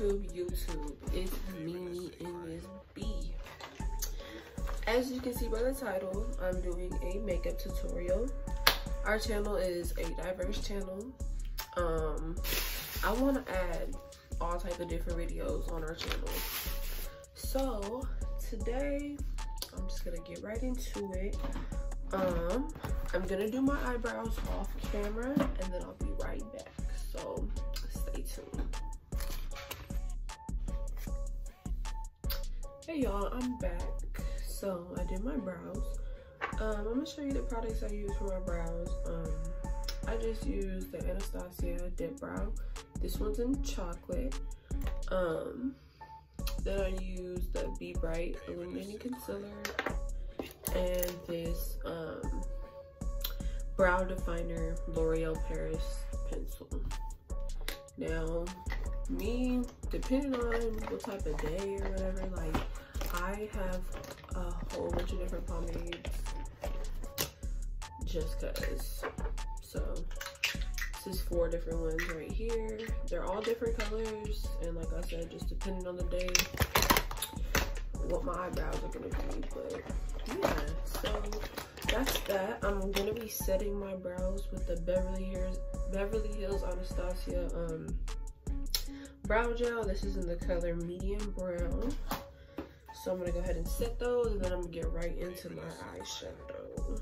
YouTube, YouTube. It's me in this B. As you can see by the title, I'm doing a makeup tutorial. Our channel is a diverse channel. Um, I want to add all type of different videos on our channel. So today, I'm just gonna get right into it. Um, I'm gonna do my eyebrows off camera and then I'll be right back. So stay tuned. Hey y'all, I'm back. So I did my brows. Um, I'm gonna show you the products I use for my brows. Um, I just used the Anastasia Dip Brow. This one's in chocolate. Um, then I used the Be Bright Illuminating Concealer and this um, Brow Definer L'Oreal Paris pencil. Now, me, depending on what type of day or whatever, like, I have a whole bunch of different pomades just cause. So, this is four different ones right here. They're all different colors, and like I said, just depending on the day, what my eyebrows are gonna be, but yeah, so that's that. I'm gonna be setting my brows with the Beverly Hills Beverly Hills Anastasia um brow gel. This is in the color medium brown. So I'm gonna go ahead and set those and then I'm gonna get right into my eyeshadow.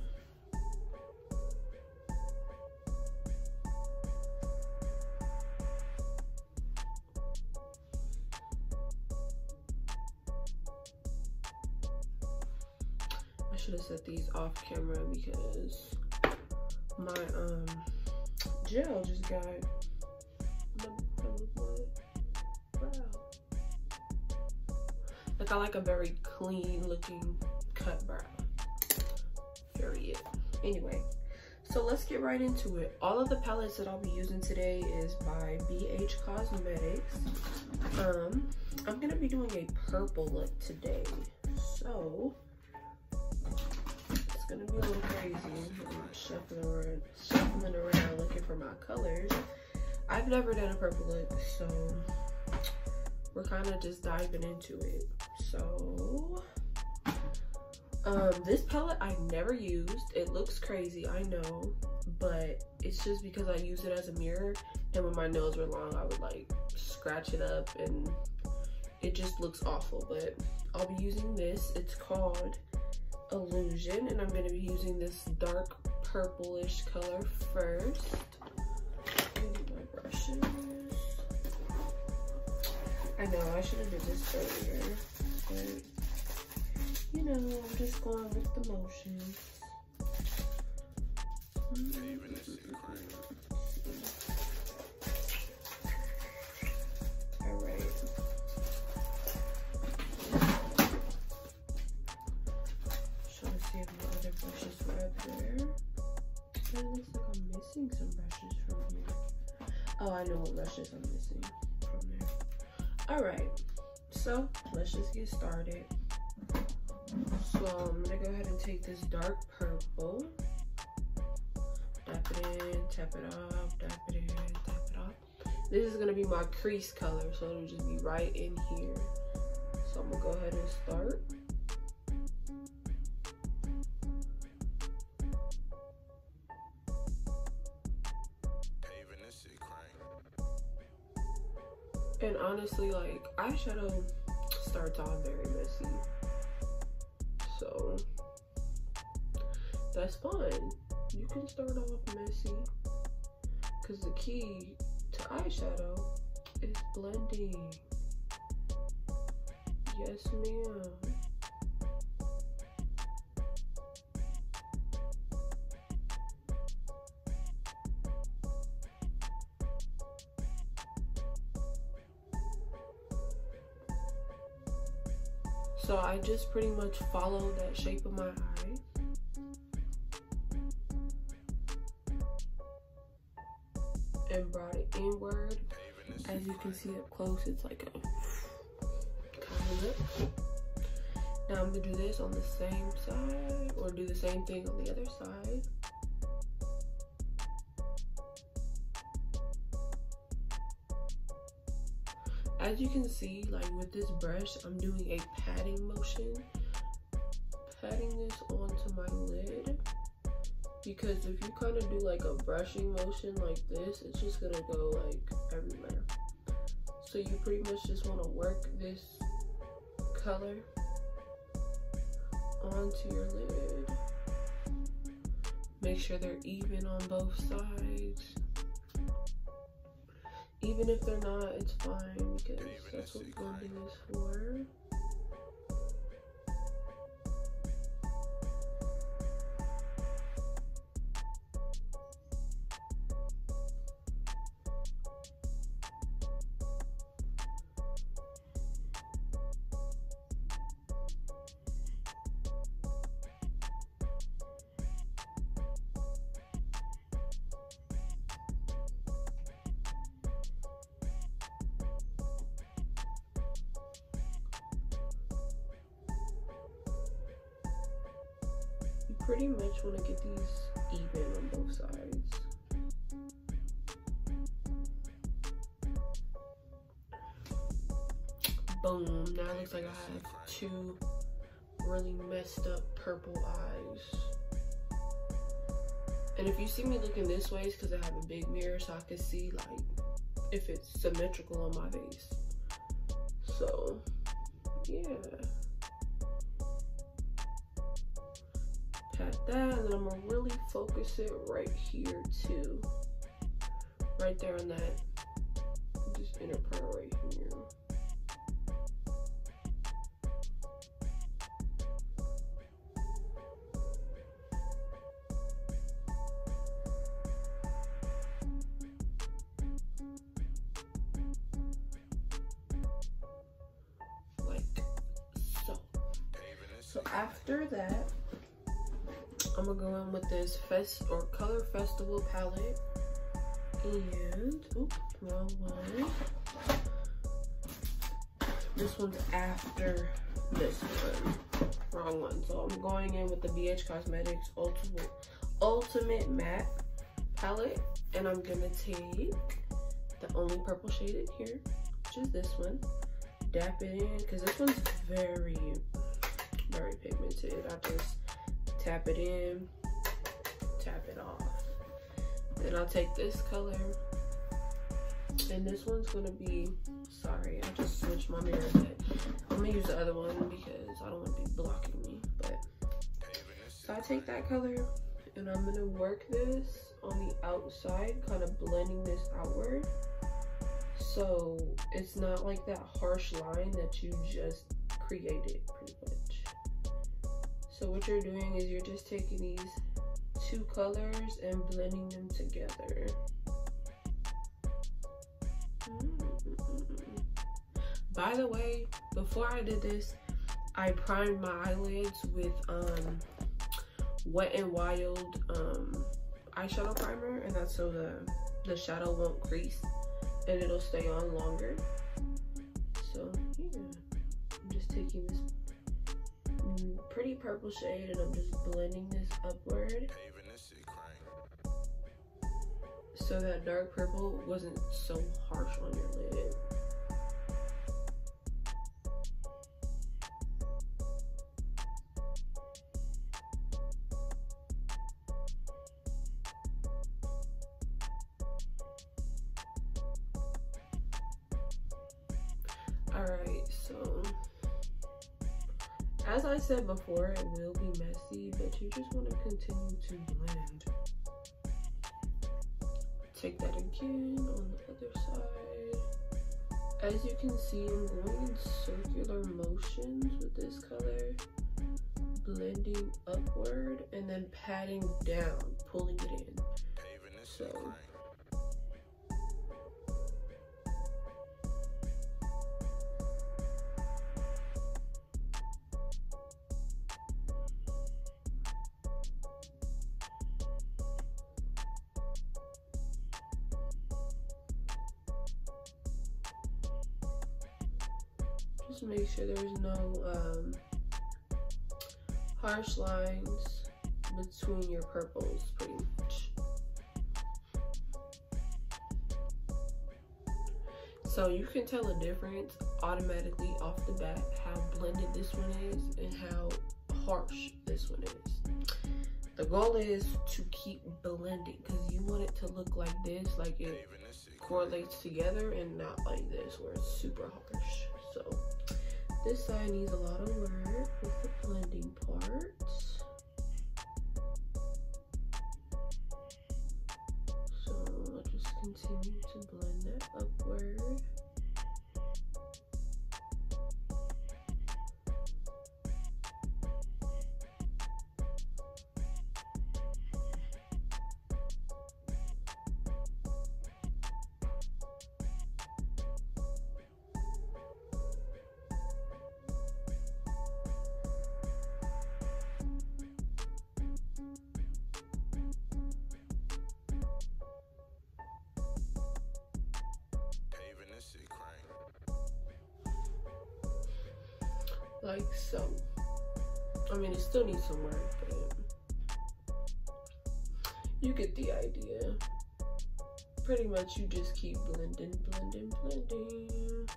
I should have set these off camera because my um gel just got like I like a very clean looking cut brow period anyway so let's get right into it all of the palettes that I'll be using today is by BH Cosmetics um I'm gonna be doing a purple look today so it's gonna be a little crazy. I'm shuffling around, shuffling around looking for my colors. I've never done a purple look, so we're kind of just diving into it. So, um, this palette I never used. It looks crazy, I know, but it's just because I use it as a mirror, and when my nails were long, I would like scratch it up, and it just looks awful. But I'll be using this. It's called illusion and I'm going to be using this dark purplish color first. I know I should have did this earlier, you know, I'm just going with the motions. Mm -hmm. All right. Trying to see if my other brushes were up there. It looks like I'm missing some brushes from here. Oh, I know what brushes I'm missing from there. All right, so let's just get started. So I'm gonna go ahead and take this dark purple, tap it in, tap it off, tap it in, tap it off. This is gonna be my crease color, so it'll just be right in here. So I'm gonna go ahead and start. And honestly, like eyeshadow starts off very messy. So that's fine. You can start off messy. Cause the key to eyeshadow is blending. Yes, ma'am. I just pretty much followed that shape of my eye. And brought it inward. As you can see up close, it's like a kind of lip. Now I'm gonna do this on the same side or do the same thing on the other side. As you can see, like with this brush, I'm doing a patting motion. Patting this onto my lid. Because if you kind of do like a brushing motion like this, it's just gonna go like everywhere. So you pretty much just wanna work this color onto your lid. Make sure they're even on both sides. Even if they're not, it's fine because that's what blending is for. Much want to get these even on both sides. Boom, now it looks like I have two really messed up purple eyes. And if you see me looking this way, it's because I have a big mirror so I can see like if it's symmetrical on my face. So, yeah. Pat that and then I'm gonna really focus it right here too. Right there on that this inner part right here. Like so. So after that, I'm gonna go in with this Fest or Color Festival palette. And, oops, wrong one. This one's after this one. Wrong one. So I'm going in with the BH Cosmetics Ultimate, Ultimate Matte palette. And I'm gonna take the only purple shade in here, which is this one. Dap it in, because this one's very, very pigmented. I just tap it in, tap it off. Then I'll take this color, and this one's gonna be, sorry, I just switched my mirror. I'm gonna use the other one because I don't want to be blocking me, but. So I take that color, and I'm gonna work this on the outside, kind of blending this outward. So it's not like that harsh line that you just created pretty much. So what you're doing is you're just taking these two colors and blending them together. By the way, before I did this, I primed my eyelids with um, Wet n Wild um, eyeshadow primer, and that's so the, the shadow won't crease and it'll stay on longer. So yeah, I'm just taking this pretty purple shade and I'm just blending this upward so that dark purple wasn't so harsh on your lid. Said before, it will be messy, but you just want to continue to blend. Take that again on the other side. As you can see, I'm going in circular motions with this color, blending upward and then patting down, pulling it in. So just make sure there's no um, harsh lines between your purples pretty much. So you can tell a difference automatically off the bat how blended this one is and how harsh this one is. The goal is to keep blending because you want it to look like this, like it correlates together and not like this where it's super harsh. This side needs a lot of work with the blending part. Like so. I mean, it still needs some work, but you get the idea. Pretty much you just keep blending, blending, blending.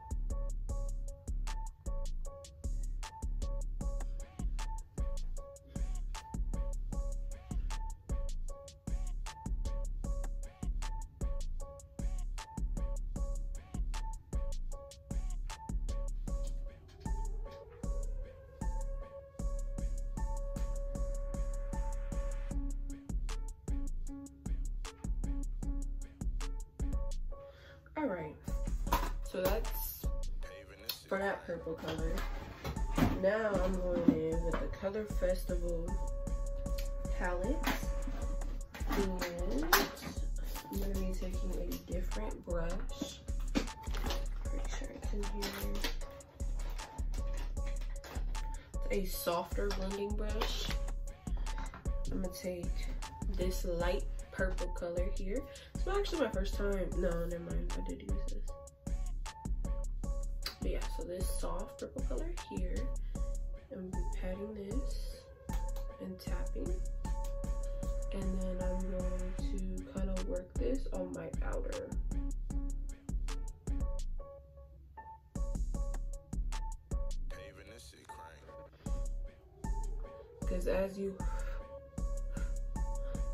All right, so that's for that purple color. Now I'm going in with the Color Festival palette. And I'm gonna be taking a different brush. Pretty sure it's in here. a softer blending brush. I'm gonna take this light purple color here. It's actually my first time. No, never mind. I did use this. But yeah, so this soft purple color here. I'm gonna be patting this and tapping. And then I'm going to kind of work this on my outer. Because as you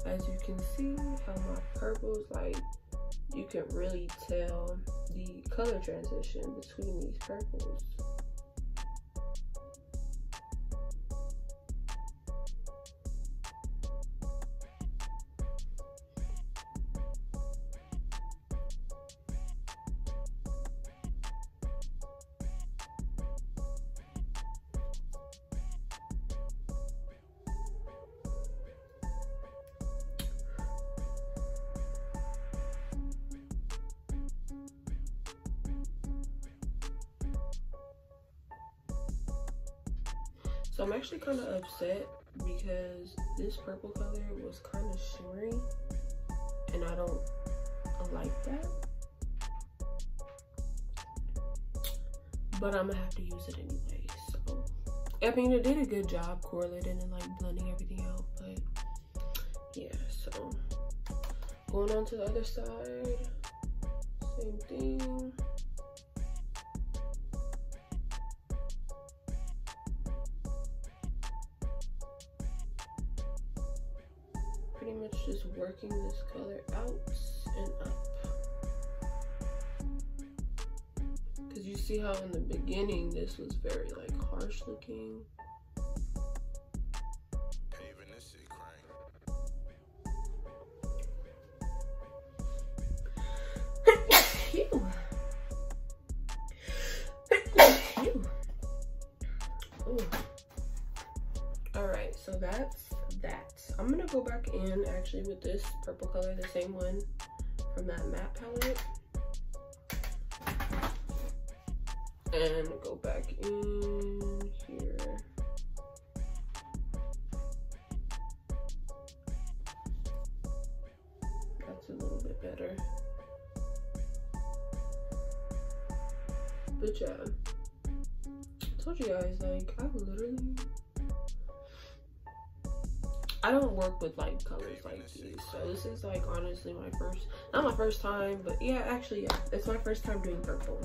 as you can see how my purples like you can really tell the color transition between these purples kind of upset because this purple color was kind of shimmery and I don't like that. But I'm gonna have to use it anyway, so. I mean, it did a good job correlating and like blending everything out, but yeah, so. Going on to the other side, same thing. Much just working this color out and up. Because you see how in the beginning this was very like harsh looking. Actually with this purple color, the same one from that matte palette. And go back in light colors like these. So this is like honestly my first, not my first time, but yeah, actually, yeah, it's my first time doing purple.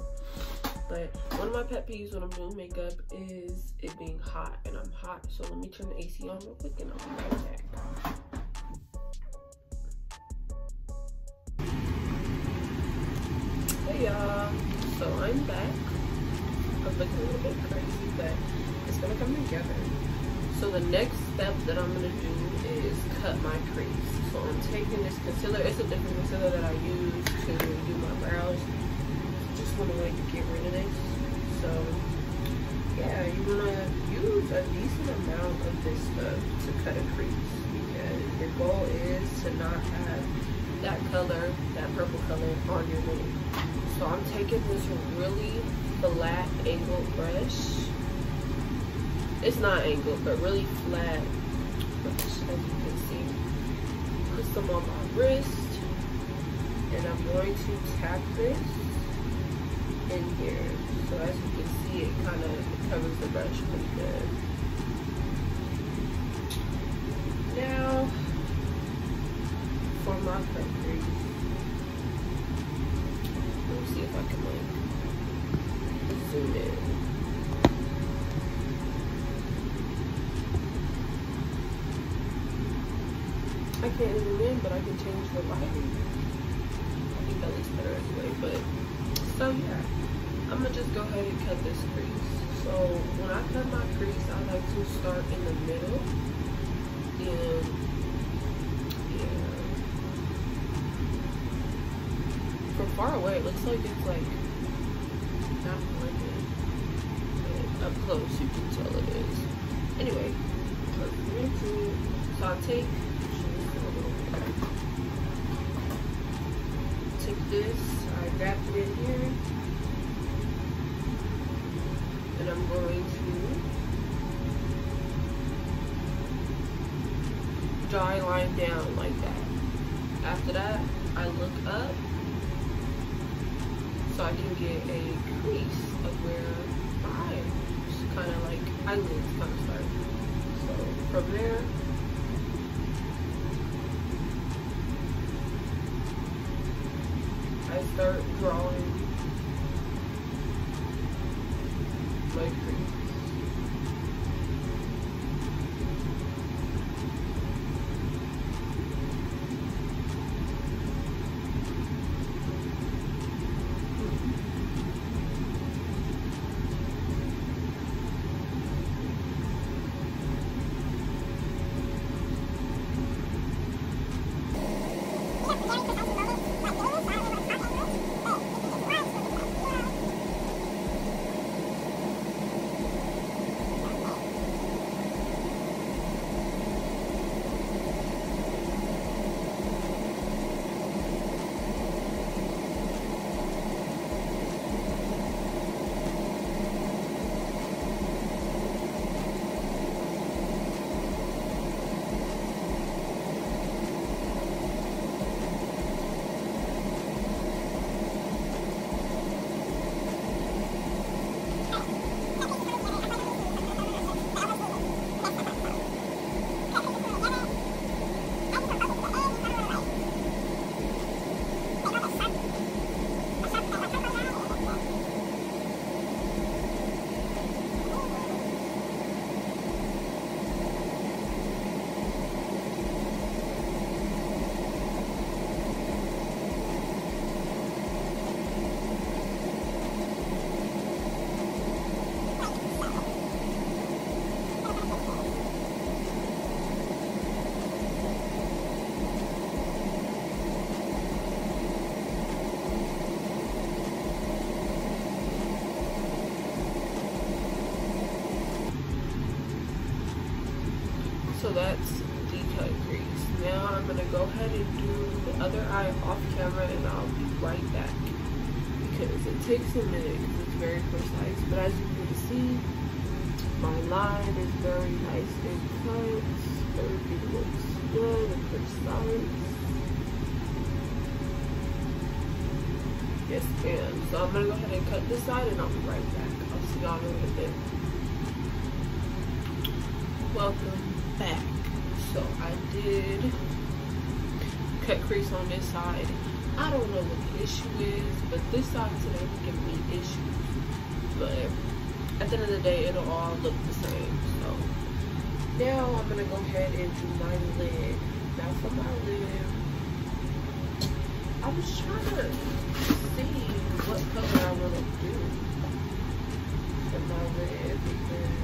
But one of my pet peeves when I'm doing makeup is it being hot and I'm hot. So let me turn the AC on real quick and I'll be right back. Hey y'all, so I'm back. I'm looking a little bit crazy, but it's gonna come together. So the next step that I'm gonna do is cut my crease. So I'm taking this concealer, it's a different concealer that I use to do my brows just want to like get rid of this. So yeah, you want to use a decent amount of this stuff to cut a crease because your goal is to not have that color, that purple color on your lid. So I'm taking this really flat angled brush. It's not angled, but really flat as you can see. Put some on my wrist, and I'm going to tap this in here. So as you can see, it kind of covers the brush pretty good. Now, for my crease, let me see if I can like zoom in. I can't zoom in, but I can change the lighting. I think that looks better anyway, but so yeah. I'm gonna just go ahead and cut this crease. So when I cut my crease, I like to start in the middle. And yeah. From far away, it looks like it's like not blended. But up close, you can tell it is. Anyway, so I take take this, I wrap it in here. I'm going to draw line down like that. After that, I look up so I can get a crease of where my eyes kind of like eyelids kind of start. So from there, I start drawing Thank you. That's cut crease. Now I'm gonna go ahead and do the other eye off camera and I'll be right back. Because it takes a minute because it's very precise. But as you can see, my line is very nice and cut. Everything looks good and precise. Yes, ma'am. So I'm gonna go ahead and cut this side and I'll be right back. I'll see y'all in a bit. Welcome back. So I did cut crease on this side. I don't know what the issue is, but this side today was giving me issues. But at the end of the day, it'll all look the same. So now I'm gonna go ahead and do my lid. Now for my lid, I was trying to see what color I want to do for my lid because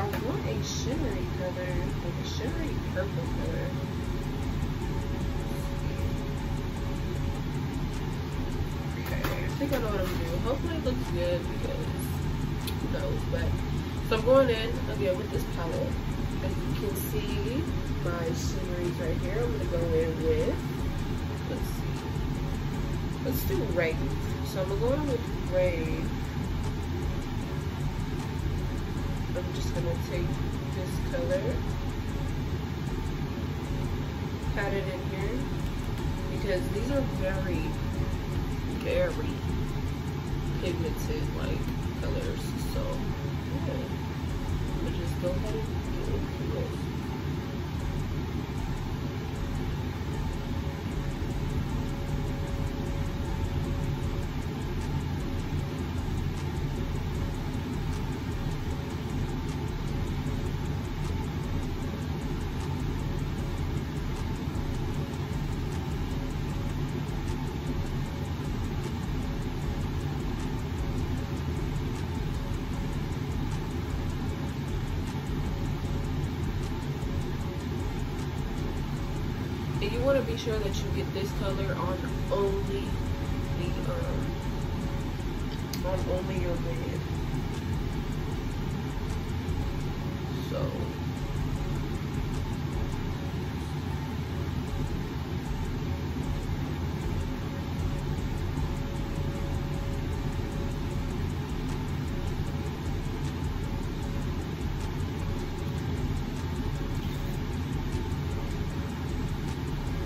I want shimmery color, like a shimmery purple color. Okay, I think I know what I'm doing. Hopefully it looks good because who knows, but so I'm going in again with this palette. As you can see, my shimmeries right here. I'm gonna go in with let's see. Let's do rave. So I'm gonna go in with rave. I'm just gonna take color, pat it in here, because these are very, very pigmented like colors. So yeah, I'm just go ahead and get into it. And you want to be sure that you get this color on only the um on only your lid. So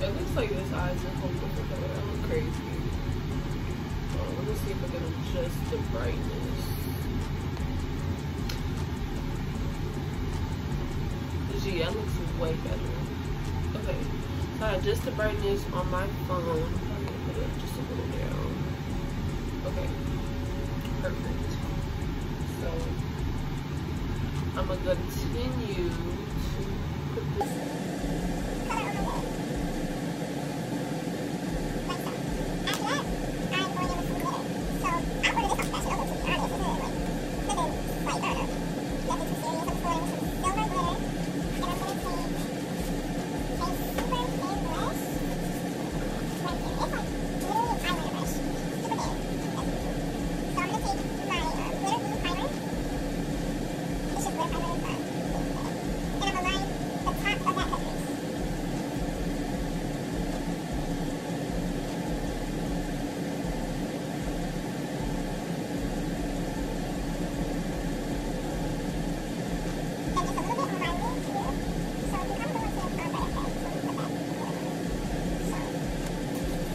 It looks like this eye is a whole different color. I look crazy. Oh, let me see if I can adjust the brightness. Gee, that looks way better. Okay, so I adjust the brightness on my phone. I'm gonna put it just a little down. Okay, perfect. So I'm gonna continue to put this.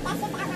pasok ka.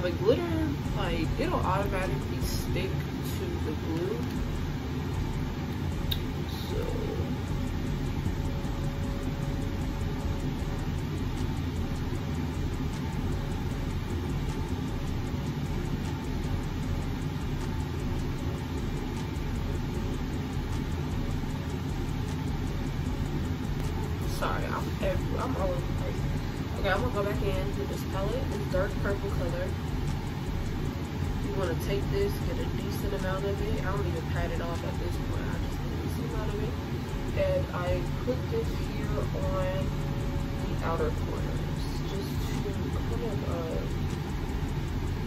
But glitter, like, it'll automatically stick to the glue. So. Sorry, I'm every, I'm all over the place. Okay, I'm gonna go back in with this palette, this dark purple color. You wanna take this, get a decent amount of it. I don't even pat it off at this point. I just get a decent amount of it. And I put this here on the outer corners, just to kind of uh,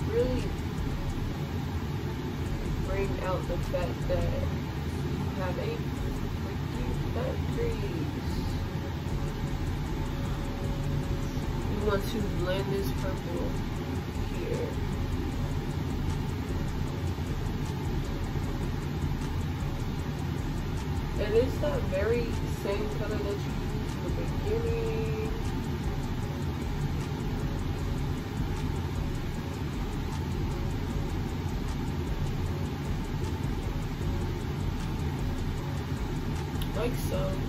really bring out the fact that you have a pretty fat crease. You want to blend this purple here. And it's that very same color that you used in the beginning. Like so.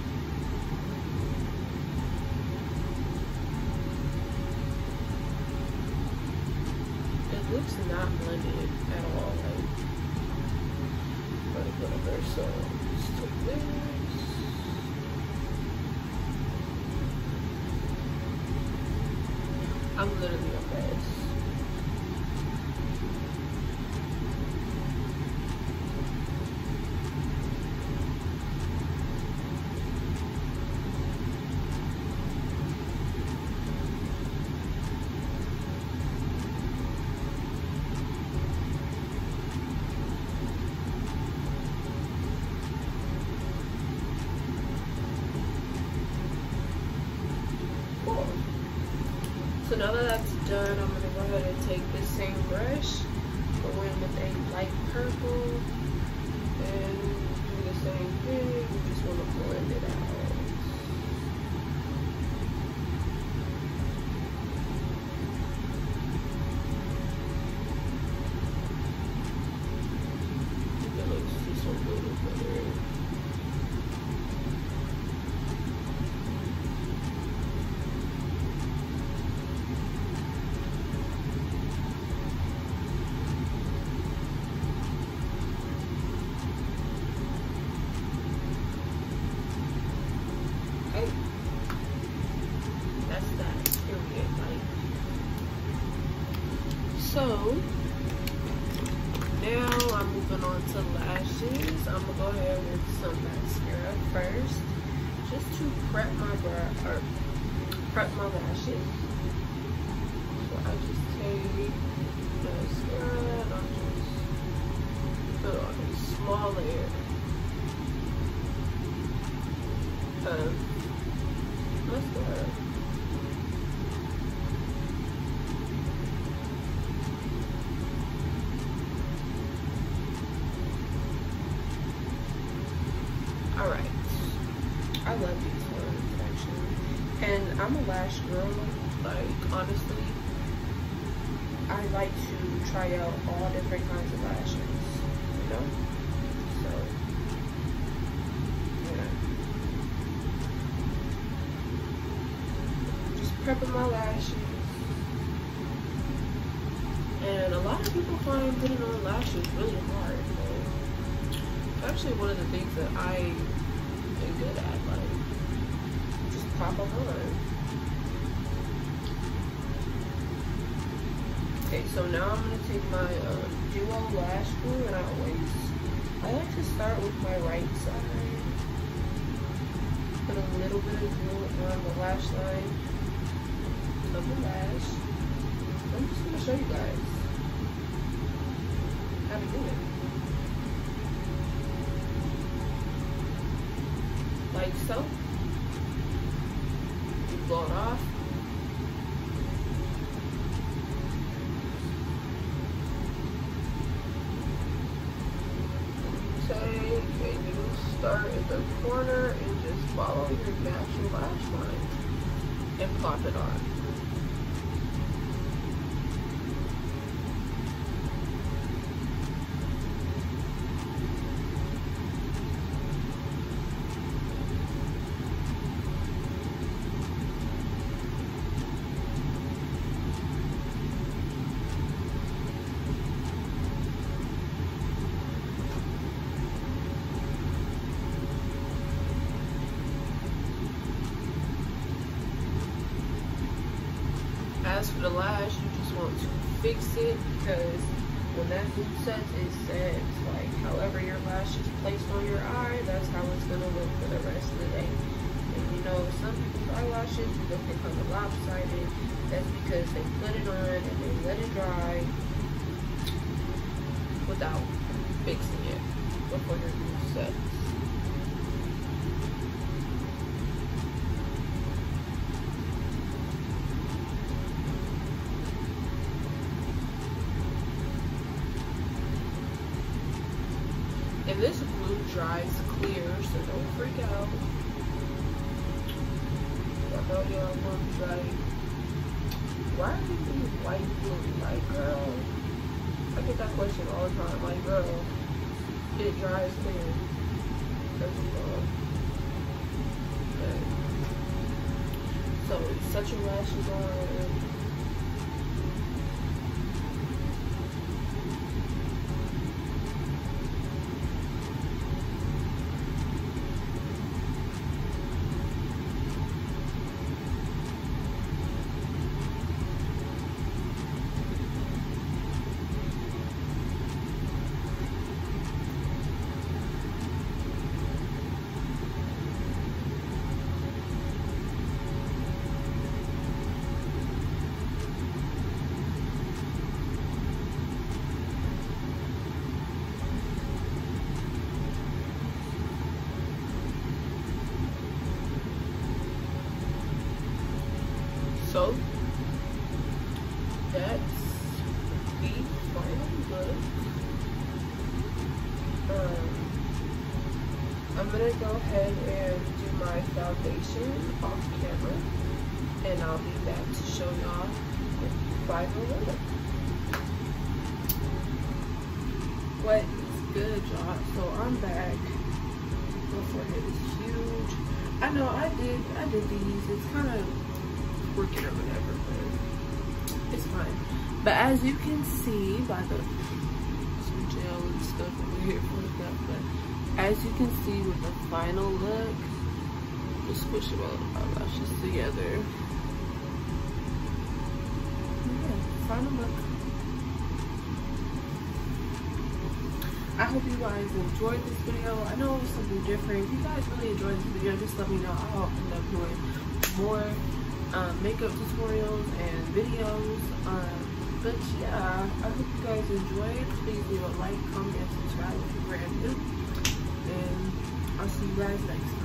To lashes. I'm gonna go ahead with some mascara first, just to prep my brow or prep my lashes. So I just take mascara and I just put on a small layer. of mascara. Alright. I love these ones actually. And I'm a lash girl, like honestly. I like try out all different kinds of lashes. You know? So yeah. Just prepping my lashes. And a lot of people find putting on lashes really hard. It's actually one of the things that I am good at. Like, just pop them on. So now I'm gonna take my um, Duo Lash Glue, and I always I like to start with my right side. Put a little bit of glue on the lash line of the lash. I'm just gonna show you guys how to do it. Like so. You blow it off. Take and you start at the corner and just follow your natural lash line and pop it on. For the lash, you just want to fix it because when that glue sets, it sets. Like, however your lash is placed on your eye, that's how it's going to look for the rest of the day. And you know, some people's eyelashes look kind of lopsided. That's because they put it on and they let it dry without fixing it before your glue sets. And this glue dries clear, so don't freak out. I know y'all to like, why you using white glue? Like, girl, I get that question all the time. Like, girl, it dries clear. First of all. So, set your lashes on. So that's the final look. Um, I'm gonna go ahead and do my foundation off camera and I'll be back to show y'all the final look. What is good y'all? So I'm back. My forehead is huge. I know I did I did these. It's kind of working or whatever, but it's fine. But as you can see by the some gel and stuff over here for that, but as you can see with the final look, just all the eyelashes together. Yeah, final look. I hope you guys enjoyed this video. I know it was something different. If you guys really enjoyed this video, just let me know. I'll end up doing more um, makeup tutorials and videos. Um, but yeah, I hope you guys enjoyed. Please leave a like, comment, and subscribe if you're brand new. You guys next time.